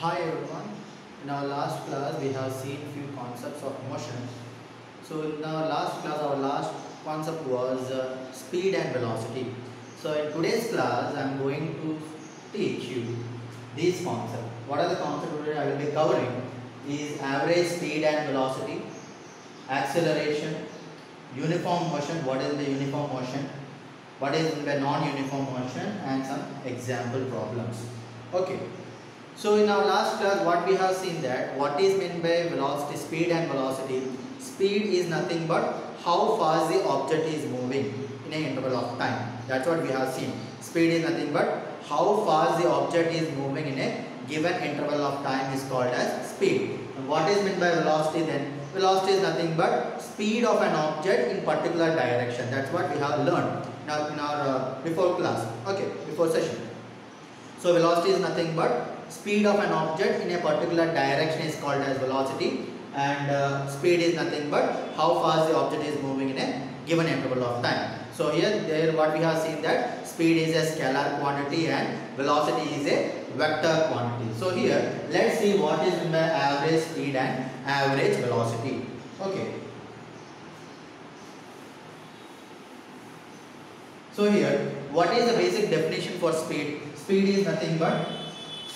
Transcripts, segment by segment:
Hi everyone. In our last class, we have seen few concepts of motion. So in our last class, our last concept was uh, speed and velocity. So in today's class, I am going to teach you these concepts. What are the concepts today I will be covering? Is average speed and velocity, acceleration, uniform motion. What is the uniform motion? What is the non-uniform motion, and some example problems. Okay. So in our last class what we have seen that what is meant by velocity, speed and velocity. Speed is nothing but how fast the object is moving in an interval of time. That's what we have seen. Speed is nothing but how fast the object is moving in a given interval of time is called as speed. And what is meant by velocity then? Velocity is nothing but speed of an object in particular direction. That's what we have learned now in our uh, before class. Okay, before session. So velocity is nothing but speed of an object in a particular direction is called as velocity and uh, speed is nothing but how fast the object is moving in a given interval of time. So here there what we have seen that speed is a scalar quantity and velocity is a vector quantity. So here let's see what is by average speed and average velocity. Okay. So here what is the basic definition for speed? Speed is nothing but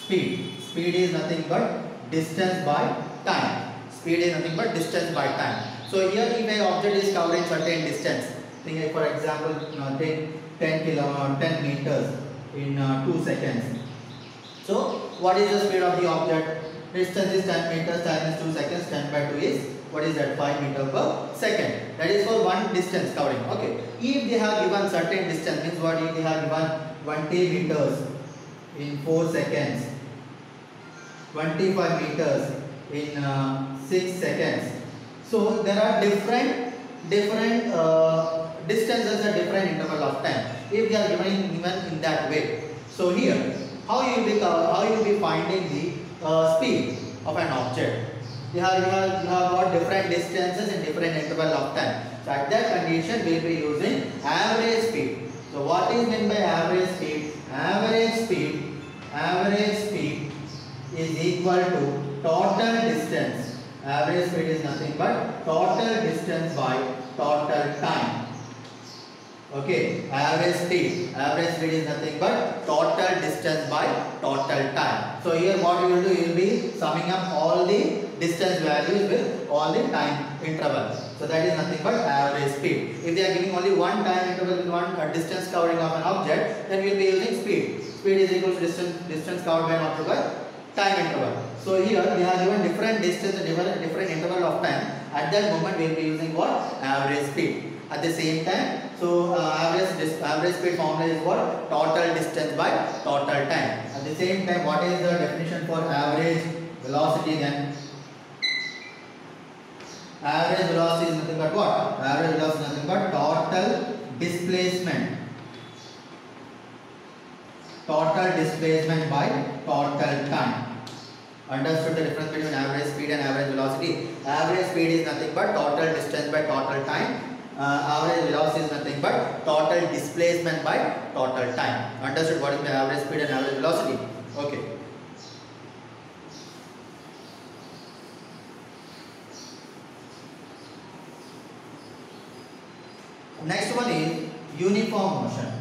speed. Speed is nothing but distance by time. Speed is nothing but distance by time. So here if an object is covering certain distance, think for example you know, 10, 10 kilo, 10 meters in uh, 2 seconds. So what is the speed of the object? Distance is 10 meters, time is 2 seconds, 10 by 2 is what is that 5 meter per second. That is for one distance covering. Okay. If they have given certain distance means what if they have given 20 meters in 4 seconds 25 meters in uh, 6 seconds. So there are different different uh, distances at different interval of time. If they are given given in that way. So here how you will be how you will be finding the uh, speed of an object? You have, you have you have got different distances in different interval of time. So at that condition we will be using average speed. So what is meant by average speed? Average speed average speed is equal to total distance. Average speed is nothing but total distance by total time. Okay average speed. Average speed is nothing but total distance by total time. So here what you will do? You will be summing up all the distance values with all the time intervals. So that is nothing but average speed. If they are giving only one time interval with one uh, distance covering of an object then we will be using speed. Speed is equal to distance distance covered by an object by time interval so here they are given different distance and different different interval of time. At that moment we will be using what? Average speed. At the same time so uh, average average speed formula is what? Total distance by total time. At the same time what is the definition for average velocity then? Average velocity is nothing but what? Average velocity is nothing but total displacement total displacement by total time. Understood the difference between average speed and average velocity. Average speed is nothing but total distance by total time. Uh, average velocity is nothing but total displacement by total time. Understood what is the average speed and average velocity? Okay. Next one is uniform motion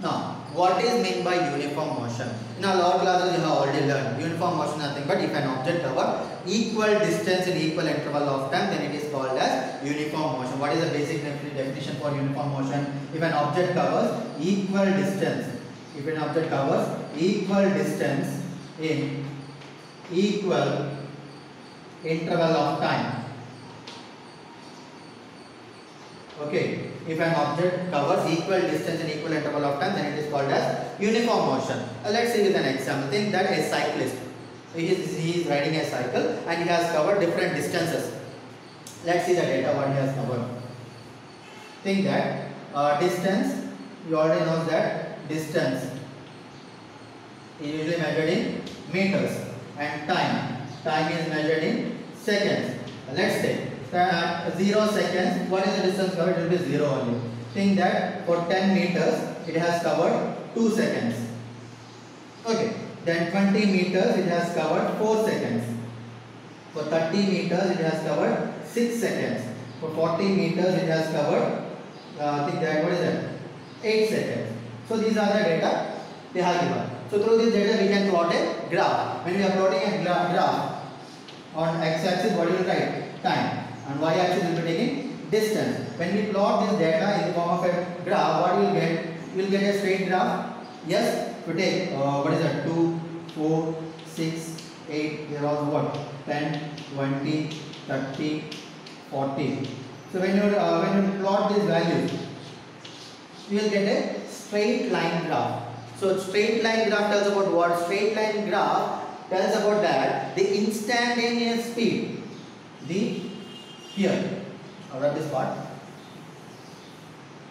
Now, what is meant by uniform motion? In our lower classes, you have already learned uniform motion nothing but if an object cover equal distance in equal interval of time, then it is called as uniform motion. What is the basic definition for uniform motion? If an object covers equal distance, if an object covers equal distance in equal interval of time. Okay, if an object covers equal distance in equal interval of time, then it is called as uniform motion. Uh, let's see with an example. Think that a cyclist, he is, he is riding a cycle and he has covered different distances. Let's see the data what he has covered. Think that uh, distance, you already know that distance is usually measured in meters and time, time is measured in seconds. Uh, let's say at 0 seconds, what is the distance covered? It will be 0 only. think that for 10 meters it has covered 2 seconds. Okay, then 20 meters it has covered 4 seconds. For 30 meters it has covered 6 seconds. For 40 meters it has covered, uh, think that, what is that? 8 seconds. So these are the data they have given. So through this data we can plot a graph. When we are plotting a gra graph on x-axis what do you write? Time. And y-axis will be taking distance. When we plot this data in the form of a graph, what you will get? You will get a straight graph. Yes, to take uh, what is that? 2, 4, 6, 8, they are what? 10, 20, 30, 40. So when you uh, when you plot these values, you will get a straight line graph. So straight line graph tells about what? Straight line graph tells about that the instantaneous speed. The here, of this part,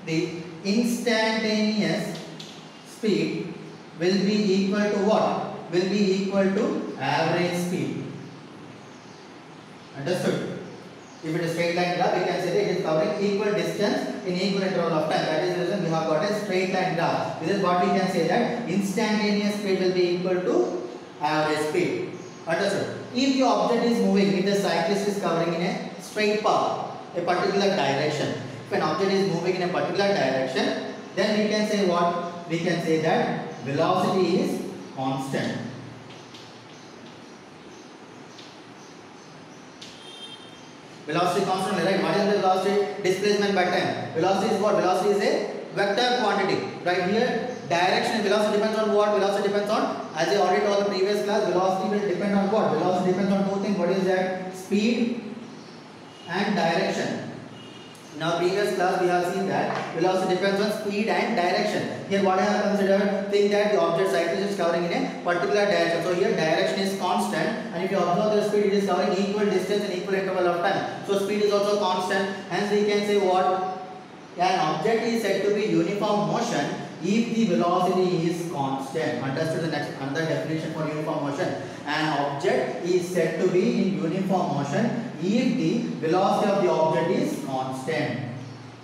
the instantaneous speed will be equal to what? Will be equal to average speed. Understood? If it is straight line graph, we can say that it is covering equal distance in equal interval of time. That is the reason we have got a straight line graph. This is what we can say that instantaneous speed will be equal to average speed. Understood? If the object is moving, if the cyclist is covering in a straight path, a particular direction. If an object is moving in a particular direction, then we can say what? We can say that velocity is constant. Velocity constant, right? What is the velocity? Displacement by time. Velocity is what? Velocity is a vector quantity. Right here, direction velocity depends on what? Velocity depends on, as I already told the previous class, velocity will depend on what? Velocity depends on two things. What is that? Speed and direction. Now previous class, we have seen that velocity depends on speed and direction. Here, what I have considered, think that the object cyclist is covering in a particular direction. So here, direction is constant, and if you observe the speed, it is covering equal distance in equal interval of time. So speed is also constant. Hence, we can say what an object is said to be uniform motion if the velocity is constant. Understood the next another definition for uniform motion. An object is said to be in uniform motion if the velocity of the object is constant.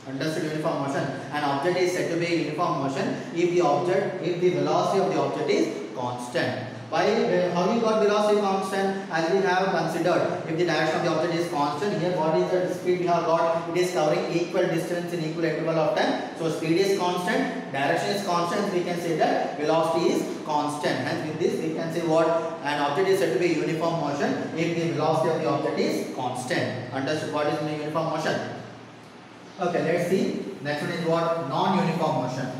Understood uniform motion. An object is said to be in uniform motion if the object if the velocity of the object is constant. Why, how we got velocity constant? As we have considered, if the direction of the object is constant, here what is the speed we have got? It is covering equal distance in equal interval of time. So speed is constant, direction is constant. We can say that velocity is constant. Hence, with this we can say what an object is said to be uniform motion if the velocity of the object is constant. Understood? What is uniform motion? Okay, let's see. Next one is what non-uniform motion.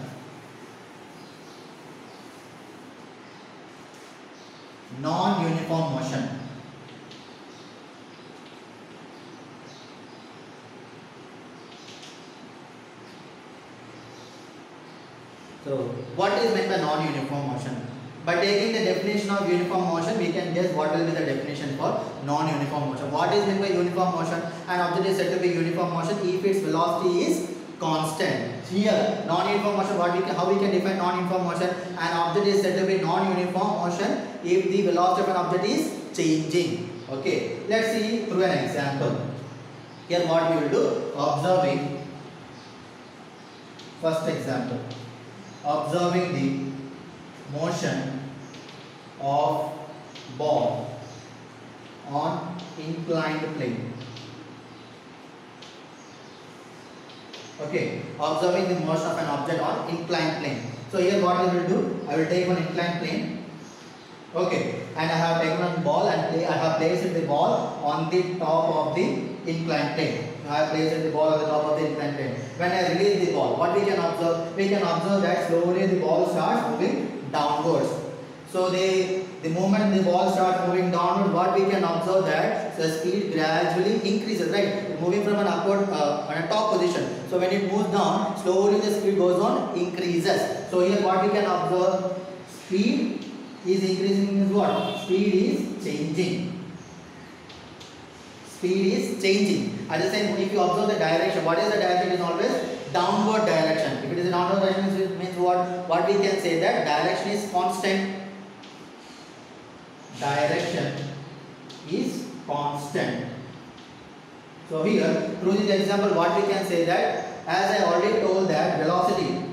Non-uniform motion. So, what is meant by non-uniform motion? By taking the definition of uniform motion, we can guess what will be the definition for non-uniform motion. What is meant by uniform motion? An object is said to be uniform motion if its velocity is constant. Here, non-uniform motion, what we can, how we can define non-uniform motion? An object is said to be non-uniform motion if the velocity of an object is changing. Okay, let's see through an example. Here, what we will do? Observing. First example. Observing the motion of ball on inclined plane. Okay, observing the motion of an object on inclined plane. So here what I will do, I will take one inclined plane. Okay, and I have taken one ball and play, I have placed the ball on the top of the inclined plane. I have placed the ball on the top of the inclined plane. When I release the ball, what we can observe? We can observe that slowly the ball starts moving downwards. So the the moment the ball starts moving downward, what we can observe that the speed gradually increases, right? Moving from an upward uh, a top position. So when it moves down, slowly the speed goes on increases. So here what we can observe, speed is increasing is what? Speed is changing. Speed is changing. At the same, if you observe the direction, what is the direction? It is always downward direction. If it is a downward direction, it means what? What we can say that direction is constant direction is constant. So here, through this example, what we can say that, as I already told that velocity,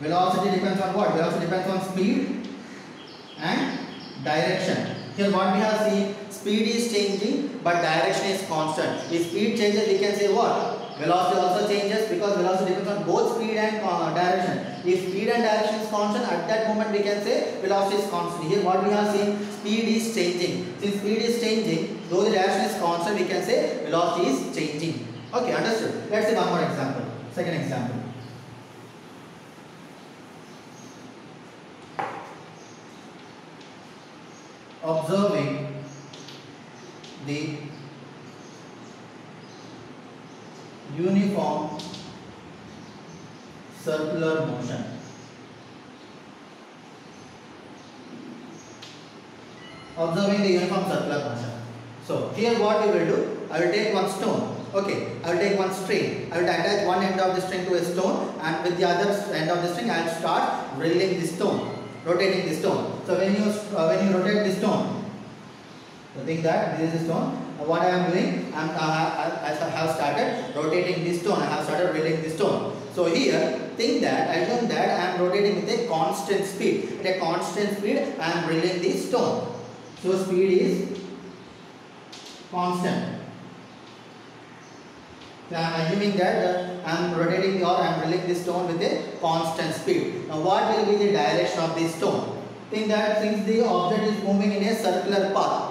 velocity depends on what? Velocity depends on speed and direction. Here what we have seen, speed is changing but direction is constant. If speed changes, we can say what? Velocity also changes because velocity depends on both speed and uh, direction. If speed and direction is constant, at that moment we can say velocity is constant. Here what we have seen, speed is changing. Since speed is changing, though the direction is constant, we can say velocity is changing. Okay, understood. Let's see one more example. Second example. Observing the uniform circular motion. Observing the uniform circular motion. So here what we will do, I will take one stone. Okay, I will take one string. I will attach one end of the string to a stone and with the other end of the string I will start drilling the stone, rotating the stone. So when you uh, when you rotate the stone, so think that this is the stone. What I am doing, I, am, uh, I, I have started rotating this stone. I have started drilling this stone. So here, think that, assume that I am rotating with a constant speed. At a constant speed, I am drilling the stone. So speed is constant. I am assuming that uh, I am rotating or I am drilling this stone with a constant speed. Now what will be the direction of this stone? Think that since the object is moving in a circular path,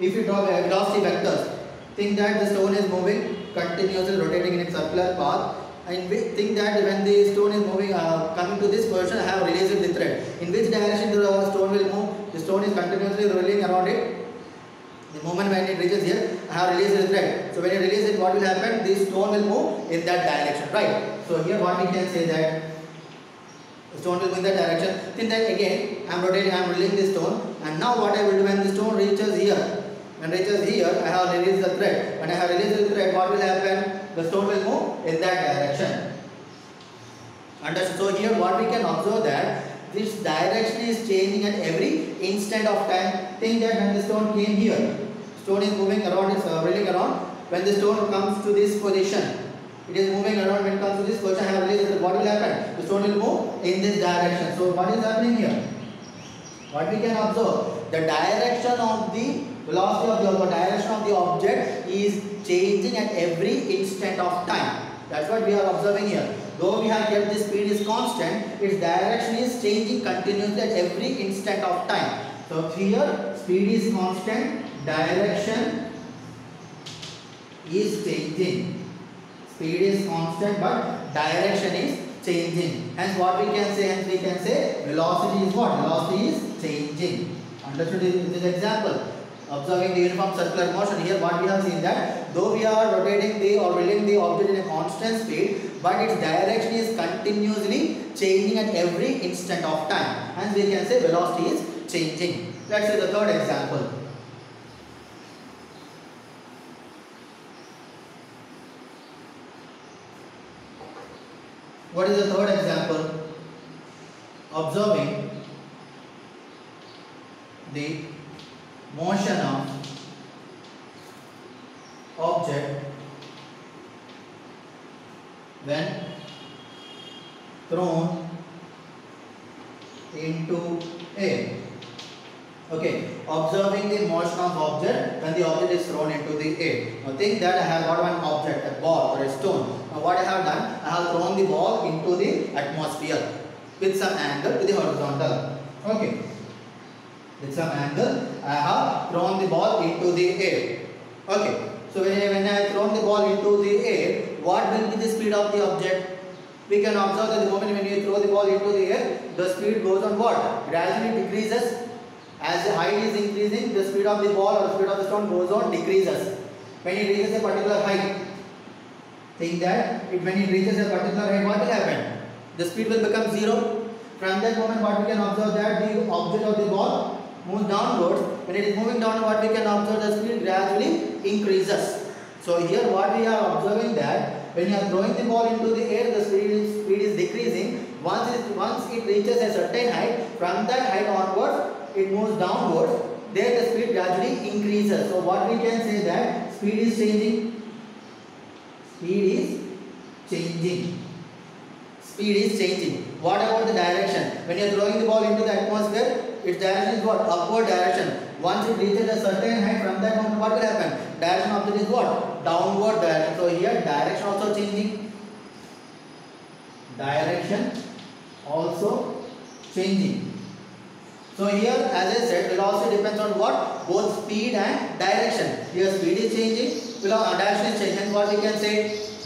if you draw velocity vectors, think that the stone is moving continuously rotating in a circular path. And we think that when the stone is moving uh, coming to this position I have released the thread. In which direction the stone will move? The stone is continuously rolling around it. The moment when it reaches here I have released the thread. So when you release it what will happen? The stone will move in that direction right? So here what we can say that the stone will move in that direction. Then then again I am rotating I am rolling the stone. And now what I will do when the stone reaches here it reaches here I have released the thread when I have released the thread what will happen the stone will move in that direction. Understood? So here what we can observe that this direction is changing at every instant of time. Think that when the stone came here, stone is moving around, it's uh, rolling around. When the stone comes to this position, it is moving around. When it comes to this position, I have released it. What will happen? The stone will move in this direction. So what is happening here? What we can observe? The direction of the velocity of the, the direction of the object is changing at every instant of time. That's what we are observing here. Though we have kept the speed is constant, its direction is changing continuously at every instant of time. So here speed is constant, direction is changing. Speed is constant but direction is changing. Hence what we can say, hence we can say velocity is what? Velocity is changing. Understood in this example? Observing the uniform circular motion here what we have seen that though we are rotating the or wheeling the object in a constant speed but its direction is continuously changing at every instant of time. And we can say velocity is changing. Let's see the third example. What is the third example? Observing the motion of object when thrown into air. Okay, observing the motion of object when the object is thrown into the air. Now think that I have got one object, a ball or a stone. Now what I have done, I have thrown the ball into the atmosphere with some angle to the horizontal. Okay, with some angle I have thrown the ball into the air. Okay. So when I, when I thrown the ball into the air, what will be the speed of the object? We can observe that the moment when you throw the ball into the air, the speed goes on what? Gradually decreases. As the height is increasing, the speed of the ball or the speed of the stone goes on decreases. When it reaches a particular height, think that it, when it reaches a particular height, what will happen? The speed will become zero. From that moment, what we can observe that the object of the ball moves downwards. When it is moving down, what we can observe the speed gradually increases. So here what we are observing that when you are throwing the ball into the air, the speed is, speed is decreasing. Once it, once it reaches a certain height, from that height onwards, it moves downwards. There the speed gradually increases. So what we can say that speed is changing speed is changing speed is changing what about the direction when you are throwing the ball into the atmosphere its direction is what upward direction once it reaches a certain height from that moment what will happen direction of it is what downward direction so here direction also changing direction also changing so here as I said velocity depends on what both speed and direction here speed is changing direction is changing what we can say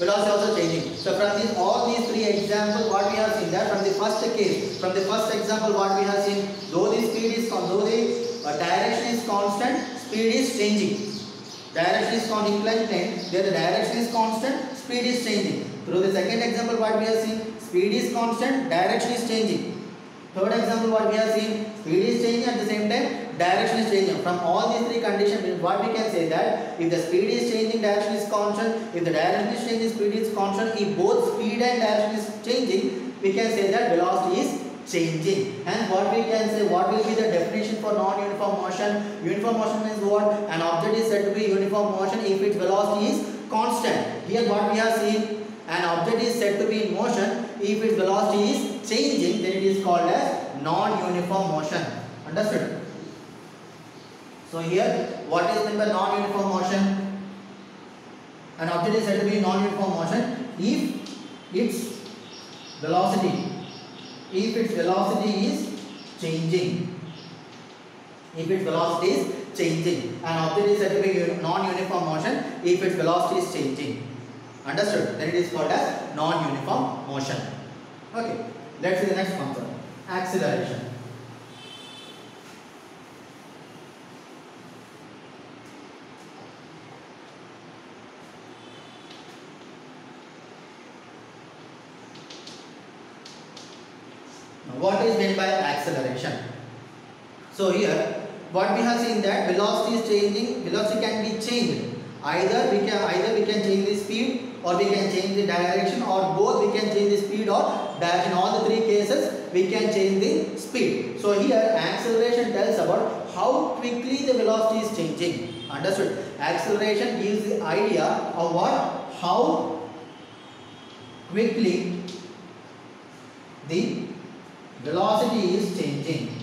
velocity also changing. So from these all these three examples what we have seen that from the first case from the first example what we have seen though the speed is though the uh, direction is constant speed is changing. Direction is constant plane there the direction is constant speed is changing. Through the second example what we have seen speed is constant direction is changing third example what we have seen speed is changing at the same time direction is changing. From all these three conditions what we can say that if the speed is changing direction is constant if the direction is changing speed is constant if both speed and direction is changing we can say that velocity is changing. And what we can say what will be the definition for non-uniform motion? Uniform motion means what? An object is said to be uniform motion if its velocity is constant. Here what we have seen an object is said to be in motion if its velocity is changing then it is called as non-uniform motion. Understood? So here what is meant by non-uniform motion? An object is said to be non-uniform motion if its velocity if its velocity is changing. If its velocity is changing. An object is said to be non-uniform motion if its velocity is changing. Understood? Then it is called as non-uniform motion. Okay let's see the next concept acceleration Now, what is meant by acceleration? So here, what we have seen that velocity is changing, velocity can be changed. Either we can either we can change the speed or we can change the direction or both we can change the speed or direction. All the three cases we can change the speed. So here acceleration tells about how quickly the velocity is changing. Understood? Acceleration gives the idea of what? How quickly the velocity is changing.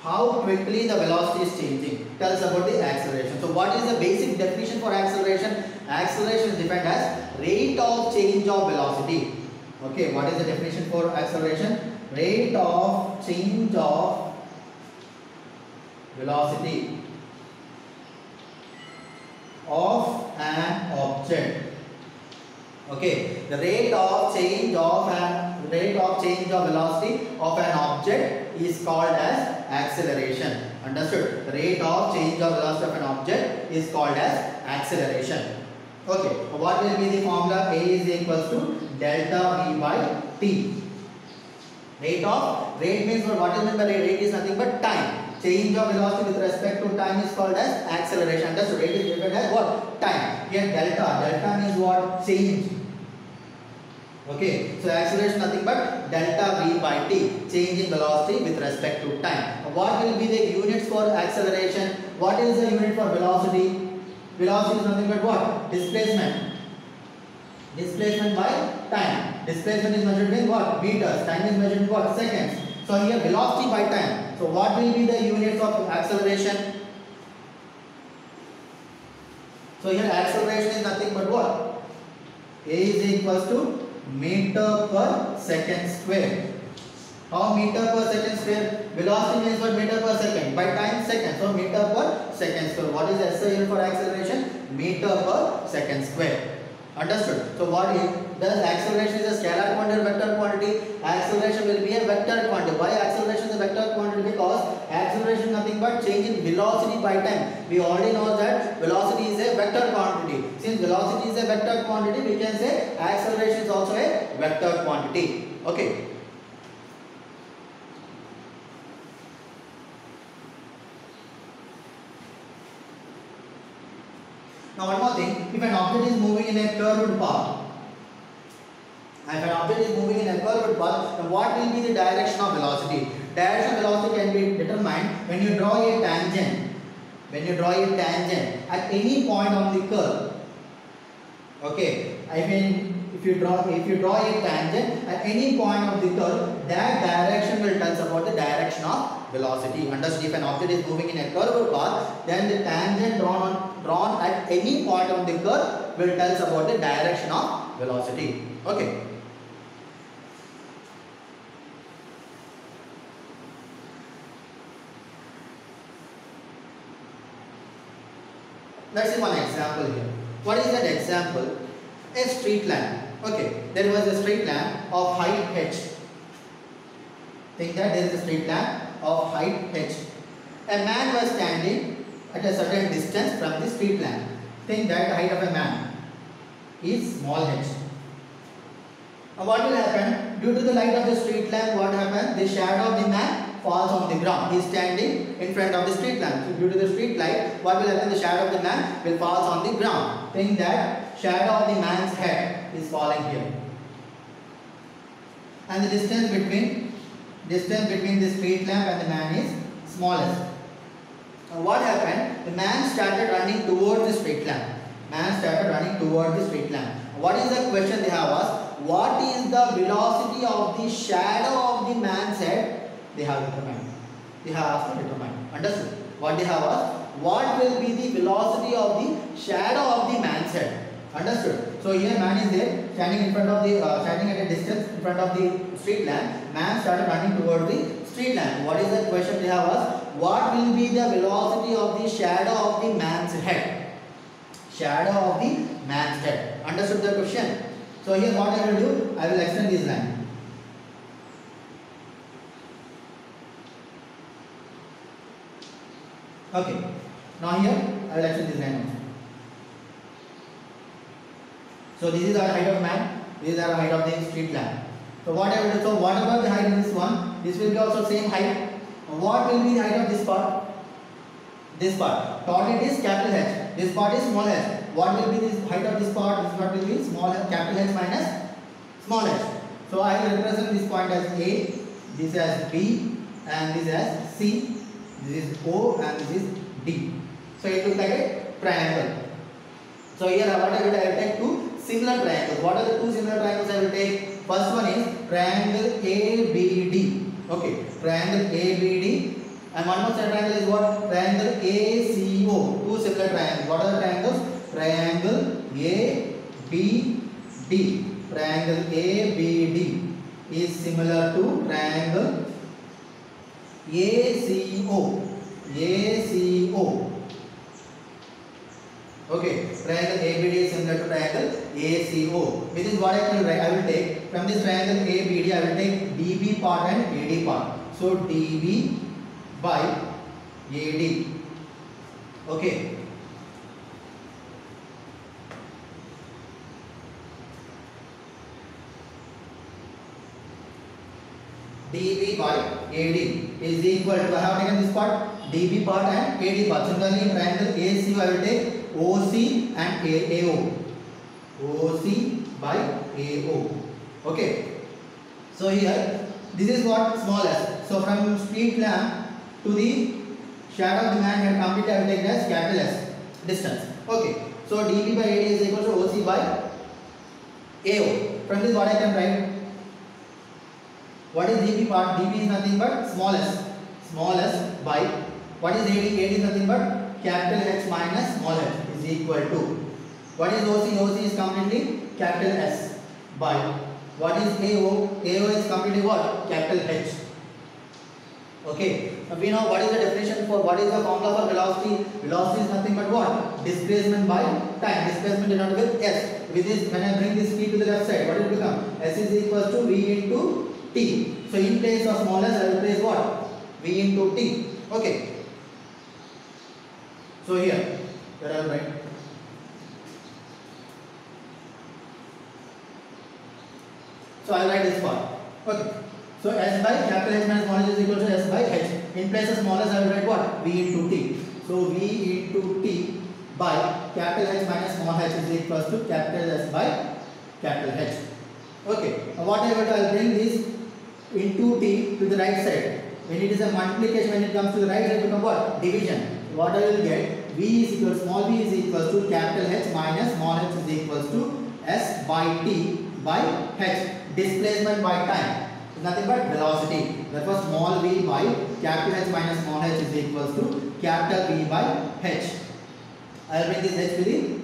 How quickly the velocity is changing tells about the acceleration. So what is the basic definition for acceleration? Acceleration is defined as rate of change of velocity. Okay, what is the definition for acceleration? Rate of change of velocity of an object okay the rate of change of an rate of change of velocity of an object is called as acceleration understood the rate of change of velocity of an object is called as acceleration okay what will be the formula a is equals to delta v by t rate of rate means what is meant by rate rate is nothing but time change of velocity with respect to time is called as acceleration. Thus, rate is defined as what? Time. Here delta. Delta means what? Change. Okay. So, acceleration is nothing but delta v by t. Change in velocity with respect to time. What will be the units for acceleration? What is the unit for velocity? Velocity is nothing but what? Displacement. Displacement by time. Displacement is measured in what? Meters. Time is measured in what? Seconds. So here velocity by time. So what will be the units of acceleration? So here acceleration is nothing but what? A is equals to meter per second square. How meter per second square? Velocity means what meter per second. By time second. So meter per second square. What is SI unit for acceleration? Meter per second square. Understood? So what is does acceleration is a scalar quantity or vector quantity? Acceleration will be a vector quantity. Why acceleration is a vector quantity? Because acceleration nothing but change in velocity by time. We already know that velocity is a vector quantity. Since velocity is a vector quantity, we can say acceleration is also a vector quantity. Okay. Now one more thing, if an object is moving in a curved path, if an object is moving in a curved path, then what will be the direction of velocity? Direction of velocity can be determined when you draw a tangent. when you draw a tangent at any point on the curve, okay, I mean if you draw if you draw a tangent at any point of the curve, that direction will tell us about the direction of velocity. Understand if an object is moving in a curved path, then the tangent drawn on, drawn at any point on the curve will tell us about the direction of velocity. Okay. Let's see one example here. What is that example? A street lamp. Okay, there was a street lamp of height h. Think that there is a street lamp of height h. A man was standing at a certain distance from the street lamp. Think that height of a man is small h. Now what will happen? Due to the light of the street lamp, what happens? The shadow of the man falls on the ground. He is standing in front of the street lamp. So due to the street light, what will happen? The shadow of the man will fall on the ground. Think that shadow of the man's head is falling here. And the distance between distance between the street lamp and the man is smallest. Now what happened? The man started running towards the street lamp. Man started running towards the street lamp. What is the question they have asked? What is the velocity of the shadow of the man's head? They have determined. They have asked to determine. Understood? What they have asked? What will be the velocity of the shadow of the man's head? Understood? So here man is there, standing in front of the, uh, standing at a distance in front of the street lamp. Man started running towards the street lamp. What is the question they have asked? What will be the velocity of the shadow of the man's head? Shadow of the man's head. Understood the question? So here what I will do? I will extend this line. Okay. Now here I will extend this line. So this is our height of man. This is our height of the street lamp. So what I will do? So whatever the height of this one, this will be also same height. What will be the height of this part? This part. It is capital H. This part is small h. What will be the height of this part? This part will be small h, capital H minus small h. So I will represent this point as A, this as B, and this as C. This is O and this is D. So it looks like a triangle. So here what I will I will take two similar triangles. What are the two similar triangles I will take? First one is triangle ABD. Okay, triangle ABD. And one more triangle is what? Triangle ACO. Two similar triangles. What are the triangles? Triangle ABD. Triangle ABD is similar to triangle ACO. ACO. Okay, triangle ABD is similar to triangle ACO. Which is what I will write. I will take from this triangle ABD. I will take DB part and AD part. So DB by AD. Okay. dB by AD is equal to, I have taken this part, dB part and AD part. Similarly, triangle ACO, I will take OC and AO. OC by AO. Okay. So here, this is what small s. So from street lamp to the shadow of the man can completely I will take as capital S distance. Okay. So dB by AD is equal to OC by AO. From this what I can write? What is dB part? dB is nothing but small s. Small s by what is AD? AD is nothing but capital H minus small h is equal to what is OC? OC is completely capital S by what is AO? AO is completely what? Capital H. Okay. Now we know what is the definition for what is the formula for velocity? Velocity is nothing but what? Displacement by time. Displacement denoted with S. With this, when I bring this P to the left side, what will become? S is equal to V into T. So in place of small s, I will place what? V into T. Okay. So here, here I will write. So I write this part. Okay. So S by capital H minus small h is equal to S by H. In place of small s, I will write what? V into T. So V into T by capital H minus small h is equal to capital S by capital H. Okay. Now what I will do, I will bring this into T to the right side. When it is a multiplication, when it comes to the right side, become what? Division. what I will get V is equal small v is equal to capital H minus small h is equal to S by T by H. Displacement by time. Is nothing but velocity. Therefore small v by capital H minus small h is equals to capital V by H. I will bring this H to the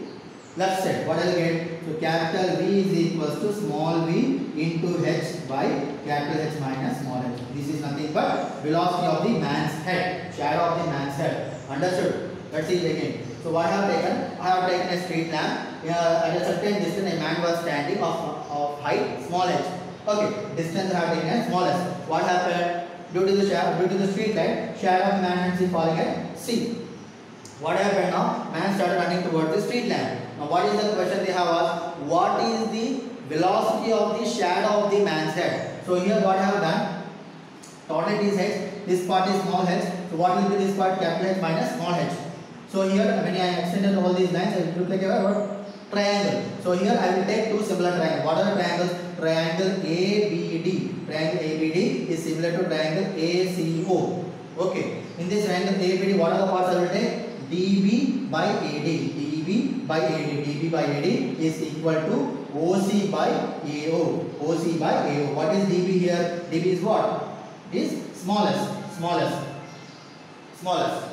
left side. What I will get? So capital V is equals to small v into H by capital H minus small h. This is nothing but velocity of the man's head. Shadow of the man's head. Understood? Let's see it again. So what I have taken? I have a street lamp uh, at a certain distance a man was standing of, of height small h okay distance have taken small h what happened due to the shadow due to the street light shadow of man is falling at C what happened now? Man started running towards the street lamp. Now what is the question they have asked? What is the velocity of the shadow of the man's head? So here what I have done? Total is h. This part is small h. So what will be this part? Capital H minus small h. So here when I extended all these lines, it will like a triangle. So here I will take two similar triangles. What are the triangles? Triangle ABD. Triangle ABD is similar to triangle ACO. Okay. In this triangle ABD, what are the parts I will take? dB by AD. dB by AD. dB by AD is equal to OC by AO. OC by AO. What is dB here? dB is what? Is smallest. Smallest. Smallest.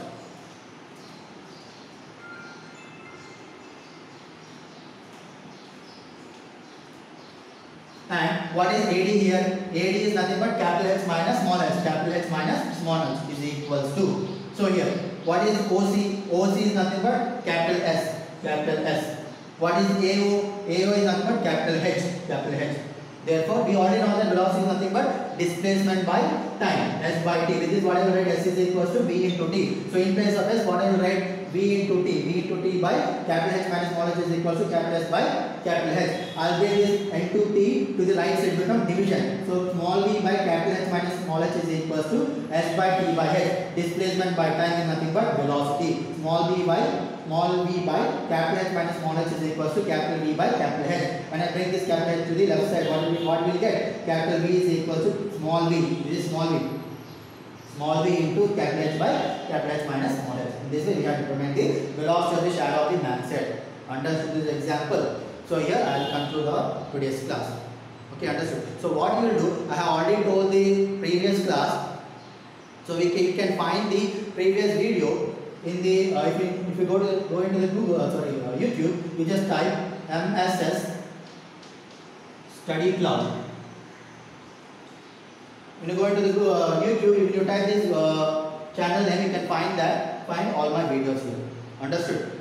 And what is AD here? AD is nothing but capital H minus small h. Capital H minus small h is equals to. So here, what is OC? OC is nothing but capital S. Capital S. What is AO? AO is nothing but capital H. Capital H. Therefore, we already know that velocity is nothing but displacement by time. S by t. Which is what I will write S is equals to V into t. So in place of S, what I will write? V into t. V into t by capital H minus small h is equal to capital S by capital H. I'll get this N to t to the right side become division. So small v by capital H minus small h is equal to S by t by h. Displacement by time is nothing but velocity. Small v by small v by capital H minus small h is equal to capital V by capital H. When I bring this capital H to the left side, what will we, what will get? Capital V is equal to small v. This is small v. Small v into capital H by capital H minus small h. In this way, we have determined the velocity of the shadow of the man's head. Understood this example? So here I will conclude our today's class. Okay, understood. So what you will do, I have already told the previous class. So we can, you can find the previous video in the uh, if, you, if you go to go into the Google uh, sorry uh, YouTube, you just type MSS StudyCloud. When you go into the uh, YouTube, if you type this uh, channel name, you can find that find all my videos here. Understood?